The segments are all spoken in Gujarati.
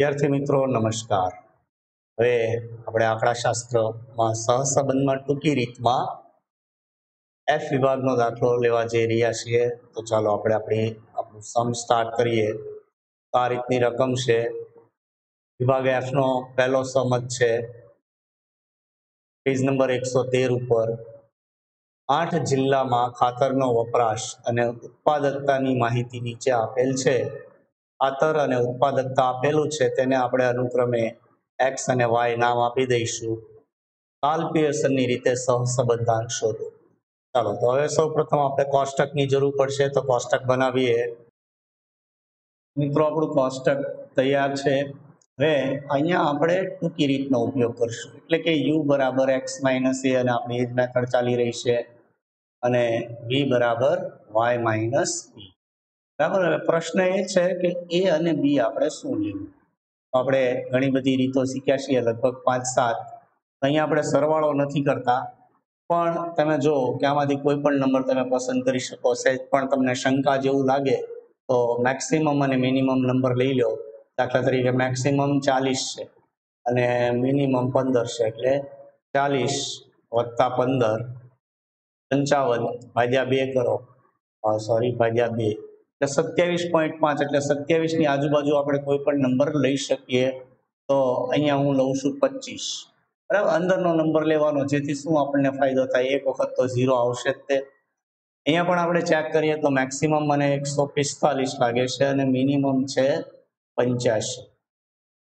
વિદ્યાર્થી મિત્રો, નમસ્કાર. હવે આપણે આંકડાશાસ્ત્રમાં સહસંબંધમાં ટૂંકી રીતમાં એફ વિભાગનો દાખલો લેવા જઈ રહ્યા છીએ. તો ચાલો આપણે આપણી, આપણું સમ સ્ટાર્ટ કરીએ. આ રીતની રકમ છે. વિભાગ એફનો પહેલો સમજ છે. પેજ નંબર એકસો તેર ઉપર. આઠ જિલ્લામાં ખાતરનો વપરાશ અને ઉત્પાદકતાની માહિતી નીચે આપેલ છે. ખાતર અને ઉત્પાદકતા આપેલું છે તેને આપણે અનુક્રમે એક્સ અને વાય નામ આપી દઈશું. કાલ પિયર્સનની રીતે સહસંબંધાંક શોધો. ચાલો, તો હવે સૌ પ્રથમ આપણે કોષ્ટકની જરૂર પડશે, તો કોષ્ટક બનાવીએ. મિત્રો, આપણું કોષ્ટક તૈયાર છે. હવે અહીંયા આપણે ટૂંકી રીતનો ઉપયોગ કરશું. એટલે કે યુ બરાબર એક્સ માઇનસ એ અને આપણી એજ મેથડ ચાલી રહી છે. અને વી બરાબર વાય માઇનસ બી બરાબર? પ્રશ્ન એ છે કે એ અને બી આપણે શું લેવું? આપણે ઘણી બધી રીતો શીખ્યા છીએ, લગભગ પાંચ સાત. અહીંયા આપણે સરવાળો નથી કરતા. પણ તમે જો કે આમાંથી કોઈ પણ નંબર તમે પસંદ કરી શકો સહેજ પણ તમને શંકા જેવું લાગે, તો મેક્સિમમ અને મિનિમમ નંબર લઈ લો. દાખલા તરીકે મેક્સિમમ ચાલીસ છે અને મિનિમમ પંદર છે, એટલે ચાલીસ વત્તા પંદર પંચાવન ભાગ્યા બે કરો. સોરી ભાગ્યા બે. એટલે સત્યાવીસ પોઈન્ટ પાંચ એટલે સત્યાવીસની આજુબાજુ આપણે કોઈ પણ નંબર લઈ શકીએ, તો અહીંયા હું લઉં છું પચીસ. બરાબર? અંદરનો નંબર લેવાનો, જેથી શું આપણને ફાયદો થાય? એક વખત તો ઝીરો આવશે જ તે. અહીંયા પણ આપણે ચેક કરીએ તો મેક્સિમમ મને એકસો પિસ્તાલીસ લાગે છે અને મિનિમમ છે પંચ્યાસી.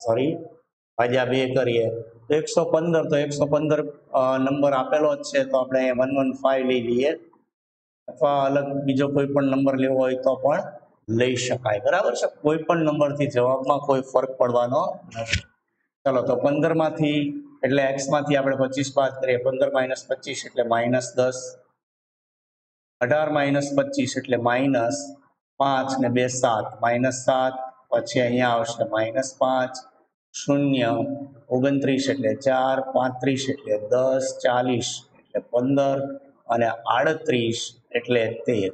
સોરી ભાજ્યા બે કરીએ. તો એકસો પંદર, તો એકસો પંદર નંબર આપેલો જ છે, તો આપણે વન વન ફાઈવ લઈ લઈએ. અથવા અલગ બીજો કોઈ પણ નંબર લેવો હોય તો પણ લઈ શકાય. બરાબર છે? કોઈ પણ નંબરથી જવાબમાં કોઈ ફરક પડવાનો નથી. ચલો, તો પંદરમાંથી એટલે એક્સમાંથી આપણે પચીસ બાદ કરીએ. પંદર માઇનસ પચીસ એટલે માઇનસ દસ. અઢાર માઇનસ પચીસ એટલે માઇનસ પાંચ ને બે સાત. માઇનસ સાત, પછી અહીંયા આવશે માઇનસ પાંચ. શૂન્ય, ઓગણત્રીસ એટલે ચાર. પાંત્રીસ એટલે દસ. ચાલીસ એટલે પંદર. અને આડત્રીસ એટલે તેર.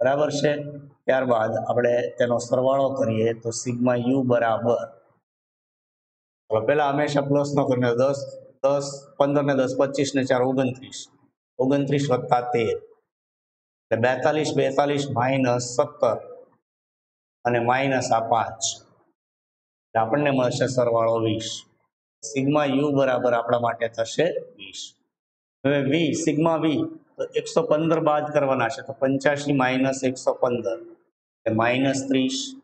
બરાબર છે? ત્યારબાદ આપણે તેનો સરવાળો કરીએ તો સિગ્મા યુ બરાબર. પહેલા હંમેશા પ્લસ નો કરીને દસ દસ, પંદર ને દસ, પચીસ ને ચાર, ઓગણત્રીસ. ઓગણત્રીસ વત્તા તેર. એટલે બેતાલીસ બેતાલીસ માઇનસ સત્તર. અને માઇનસ આ પાંચ. આપણને મળશે સરવાળો વીસ. સિગ્મા યુ બરાબર આપણા માટે થશે વીસ. હવે વી, સિગ્મા વી. એકસો પંદર બાદ કરવાના છે. તો પંચ્યાસી માઇનસ એકસો પંદર. માઇનસ ત્રીસ.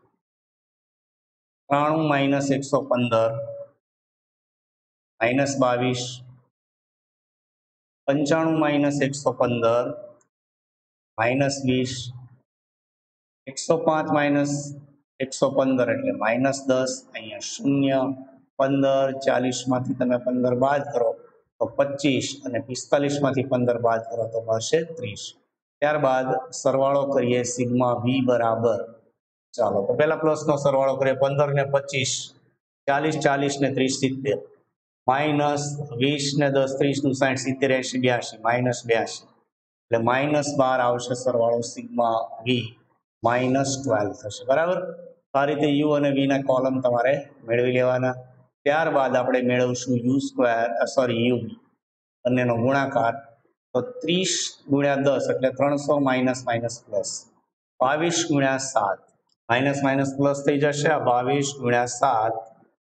ત્રાણું માઇનસ એકસો પંદર. માઇનસ બાવીસ. પંચાણું માઇનસ એકસો પંદર. માઇનસ વીસ. એકસો પાંચ માઇનસ એકસો પંદર એટલે માઇનસ દસ. અહીંયા શૂન્ય. પંદર. ચાલીસમાંથી તમે પંદર બાદ કરો. તો પચીસ અને પિસ્તાલીસમાંથી પંદર બાદ કરો તો મળશે ત્રીસ. ત્યારબાદ સરવાળો કરીએ સિગ્મા વી બરાબર. ચાલો, તો પહેલા પ્લસનો સરવાળો કરીએ પંદર ને પચીસ ચાલીસ ચાલીસ ને ત્રીસ, સિત્તેર. માઇનસ વીસ ને દસ, ત્રીસનું સાઠ સિત્તેર, એંશી બ્યાસી માઇનસ બ્યાસી એટલે માઇનસ બાર આવશે સરવાળો સિગ્મા વી માઇનસ ટ્વેલ્વ થશે. બરાબર? આ રીતે યુ અને વી ના કોલમ તમારે મેળવી લેવાના. ત્યારબાદ આપણે મેળવશું યુ સ્ક્વેર સોરી યુ બંનેનો ગુણાકાર તો ત્રીસ ગુણ્યા દસ એટલે ત્રણસો માઇનસ માઇનસ પ્લસ બાવીસ ગુણ્યા સાત. માઇનસ માઇનસ પ્લસ થઈ જશે. આ બાવીસ ગુણ્યા સાત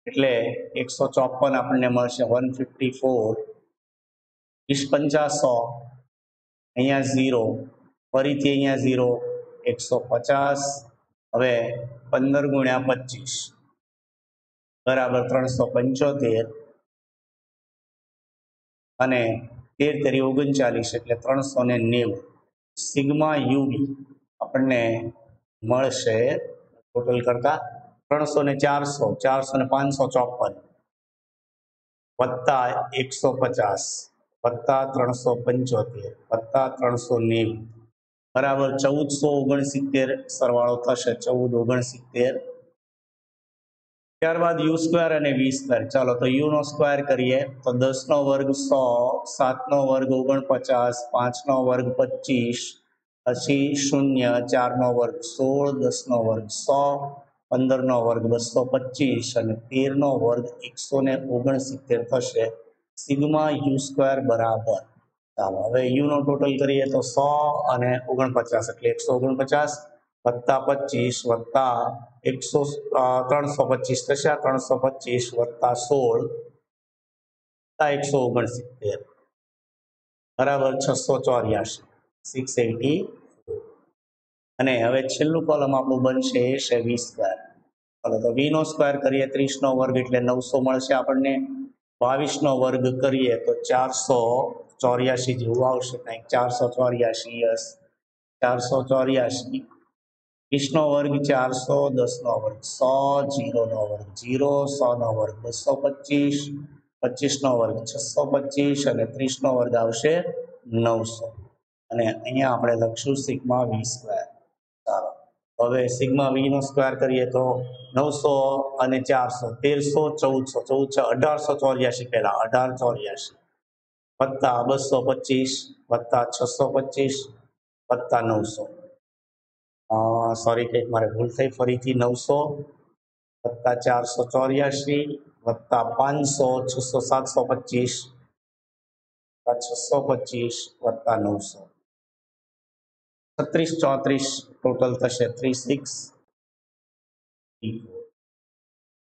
એટલે એકસો ચોપન આપણને મળશે વન ફિફ્ટી ફોર વીસ પંચાસો અહીંયા ઝીરો ફરીથી અહીંયા ઝીરો એકસો પચાસ. હવે પંદર ગુણ્યા પચીસ. બરાબર ત્રણસો પંચોતેર. અને તેર તેરી ઓગણચાલીસ એટલે ત્રણસો ને નેવું. સિગ્મા યુવી આપણને મળશે ટોટલ કરતા ત્રણસો ને ચારસો ચારસો ને પાંચસો ચોપન. વત્તા એકસો પચાસ, વત્તા ત્રણસો પંચોતેર, વત્તા ત્રણસો નેવું. બરાબર ચૌદસો ઓગણસિત્તેર સરવાળો થશે, ચૌદ ઓગણસિત્તેર. ત્યારબાદ યુ સ્ક્વેર અને વી સ્ક્વેર. ચાલો, તો યુ નો સ્ક્વેર કરીએ. તો દસ નો વર્ગ સો સાત નો વર્ગ ઓગણપચાસ પાંચ નો વર્ગ પચીસ, પછી શૂન્ય ચાર નો વર્ગ સોળ દસ નો વર્ગ સો, પંદરનો વર્ગ બસો પચીસ અને તેરનો વર્ગ એકસો ને ઓગણસિત્તેર થશે. સિગ્મા યુ સ્ક્વેર બરાબર. ચાલો, હવે યુ નો ટોટલ કરીએ તો સો અને ઓગણપચાસ એટલે એકસો ઓગણપચાસ. વત્તા પચીસ વત્તા એકસો ત્રણસો પચીસ થશે. ત્રણસો પચીસ વત્તા સોળ વત્તા એકસો ઓગણસિત્તેર. બરાબર છસો ચોર્યાસી. સિક્સ એટી અને હવે છેલ્લું કોલમ આપણું બનશે છે વી સ્ક્વેર ચાલો તો વીનો સ્ક્વેર કરીએ ત્રીસનો વર્ગ એટલે નવસો મળશે આપણને. બાવીસનો વર્ગ કરીએ તો ચારસો ચોર્યાસી જેવું આવશે. કંઈક ચારસો ચોર્યાસી, યસ. ચારસો ચોર્યાસી. વીસ નો વર્ગ, ચારસો, દસનો વર્ગ, સો, જીરોનો વર્ગ, જીરો સો નો વર્ગ, બસો પચીસ, પચીસનો વર્ગ, છસો પચીસ અને ત્રીસનો વર્ગ આવશે નવસો. અને અહીંયા આપણે લખશું સિગ્મા વી સ્ક્વેર. ચાલો. હવે સિગ્મા વી નો સ્ક્વેર કરીએ તો નવસો અને ચારસો, તેરસો, ચૌદસો ચૌદ છે અઢારસો, ચોર્યાસી પહેલાં, અઢાર, ચોર્યાસી. વત્તા બસો પચીસ, વત્તા છસો પચીસ, વત્તા નવસો. સોરી કંઈક મારે ભૂલ થઈ. ફરીથી નવસો વત્તા ચારસો ચોર્યાસી વત્તા પાંચસો છસો સાતસો પચીસ છસો પચીસ વત્તા નવસો. છત્રીસ ચોત્રીસ ટોટલ થશે થ્રી સિક્સ.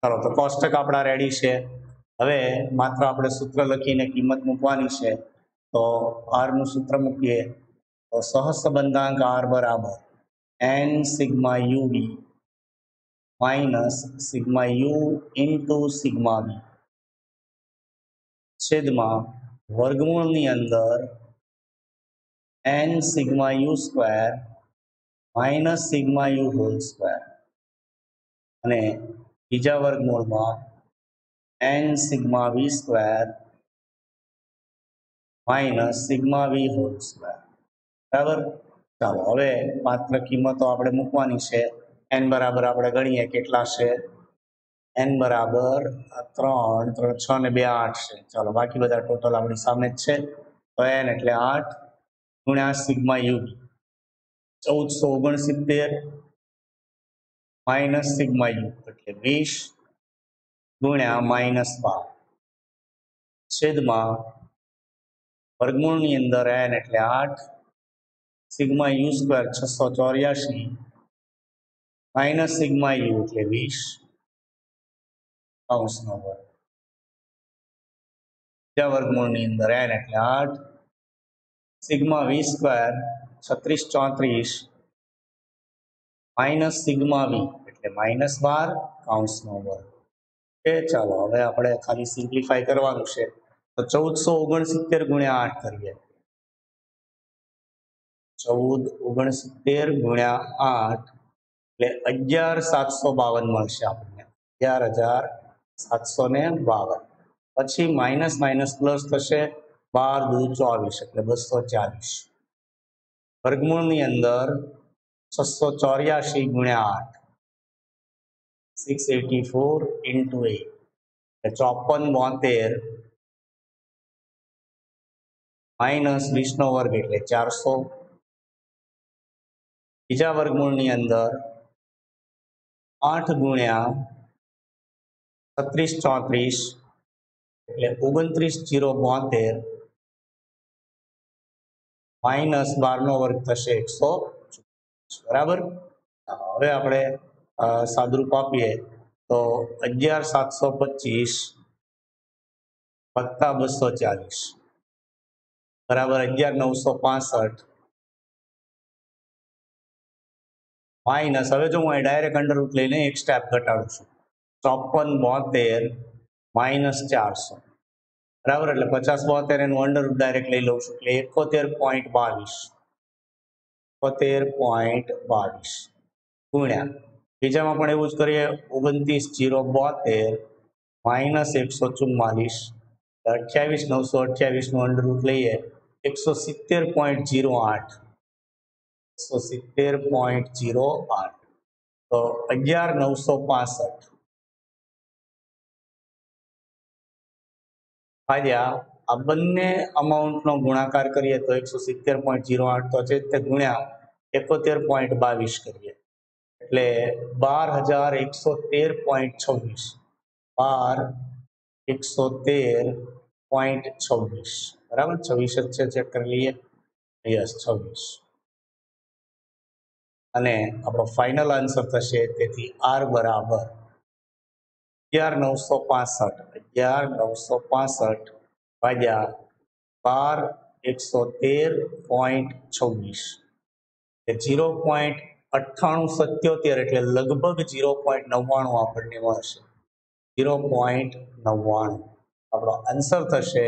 ચાલો, તો કોષ્ટક આપણા રેડી છે. હવે માત્ર આપણે સૂત્ર લખીને કિંમત મૂકવાની છે. તો આરનું સૂત્ર મૂકીએ. તો સહસંબંધાંક આર બરાબર N sigma uv minus sigma U into sigma B છેદમાં વર્ગમૂળની અંદર N sigma U square minus sigma U whole square અને બીજા વર્ગમૂળમાં N sigma V square minus sigma V whole square બરાબર? ચાલો, હવે માત્ર કિંમતો આપણે મૂકવાની છે. એન બરાબર આપણે ગણીએ કેટલા છે? એન બરાબર ત્રણ ત્રણ, છ ને બે આઠ છે. ચાલો, બાકી બધા ટોટલ આપણી સામે જ છે. તો એન એટલે આઠ ગુણ્યા સિગ્મા યુ ચૌદસો ઓગણસિત્તેર માઇનસ સિગ્મા યુ એટલે વીસ ગુણ્યા માઇનસ બાર. છેદમાં વર્ગમૂળની અંદર એન એટલે આઠ સિગ્મા યુ સ્ક્વેર છસો ચોર્યાસી માઇનસ સિગ્મા યુ એટલે વીસ કૌંસનો વર્ગ. બીજા વર્ગમૂળની અંદર એન એટલે આઠ. સિગ્મા વી સ્ક્વેર છત્રીસ ચોત્રીસ માઇનસ સિગ્મા વી એટલે માઇનસ બાર કૌંસનો વર્ગ. એ ચાલો, હવે આપણે ખાલી સિમ્પ્લિફાય કરવાનું છે. તો ચૌદસો ઓગણસિત્તેર ગુણ્યા આઠ કરીએ. ચૌદ, ઓગણસિત્તેર ગુણ્યા આઠ એટલે અગિયાર સાતસો બાવન મળશે આપણને. અગિયાર હજાર સાતસો ને બાવન. પછી માઇનસ માઇનસ પ્લસ થશે બાર દુ ચોવીસ એટલે બસો ચાલીસ. વર્ગમૂળની અંદર છસો ચોર્યાસી ગુણ્યા આઠ. Six eighty four into eight એટલે ચોપન બોતેર માઇનસ વીસનો વર્ગ એટલે ચારસો બીજા વર્ગમૂળની અંદર આઠ ગુણ્યા છત્રીસ ચોત્રીસ એટલે ઓગણત્રીસ જીરો બોતેર માઇનસ બારનો વર્ગ થશે એકસો બરાબર? હવે આપણે સાદરૂપ આપીએ તો અગિયાર સાતસો પચીસ વત્તા બસો ચાલીસ. બરાબર, અગિયાર નવસો પાસઠ માઇનસ હવે જો હું ડાયરેક્ટ અંડરરૂટ લઈને એક સ્ટેપ ઘટાડું છું. ચોપન બોતેર માઇનસ ચારસો. બરાબર? એટલે પચાસ બોતેર એનું અંડરરૂટ ડાયરેક્ટ લઈ લઉં છું. એટલે એકોતેર પોઈન્ટ બાવીસ. એકોતેર પોઈન્ટ બાવીસ. ગુણ્યા. બીજામાં પણ એવું જ કરીએ. ઓગણત્રીસ, જીરો, બોતેર માઇનસ એકસો ચુમ્માલીસ. અઠ્યાવીસ, નવસો અઠ્યાવીસનું અંડરરૂટ લઈએ. એકસો સિત્તેર પોઈન્ટ જીરો આઠ. એકસો સિત્તેર પોઈન્ટ જીરો આઠ. તો અગિયાર નવસો પાસઠ. ભાગ્યા આ બંને અમાઉન્ટનો ગુણાકાર કરીએ તો એકસો સિત્તેર પોઈન્ટ જીરો આઠ તો છે ગુણ્યા એકોતેર પોઈન્ટ બાવીસ કરીએ. એટલે બાર હજાર એકસો તેર પોઈન્ટ છવ્વીસ. બાર એકસો તેર પોઈન્ટ છવ્વીસ. બરાબર? છવ્વીસ જ છે, ચેક કરી લઈએ. યસ, છવ્વીસ. અને આપણો ફાઇનલ આન્સર થશે તેથી આર બરાબર અગિયાર નવસો પાસઠ, અગિયાર નવસો પાસઠ ભાગ્યા બાર એકસો તેર પોઈન્ટ છવ્વીસ. જીરો પોઈન્ટ અઠ્ઠાણું સત્યોતેર એટલે લગભગ જીરો પોઈન્ટ નવ્વાણું આપણને મળશે જીરો પોઈન્ટ નવ્વાણું. આપણો આન્સર થશે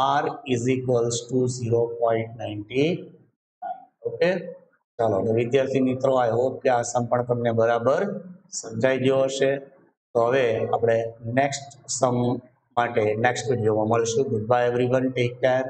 R is equals to zero point ninety okay ચાલો વિદ્યાર્થી મિત્રો આઈ હોપ કે આ સમ પણ તમને બરાબર સમજાઈ ગયો હશે. તો હવે આપણે નેક્સ્ટ સમ માટે નેક્સ્ટ વિડીયોમાં મળશું. Goodbye everyone take care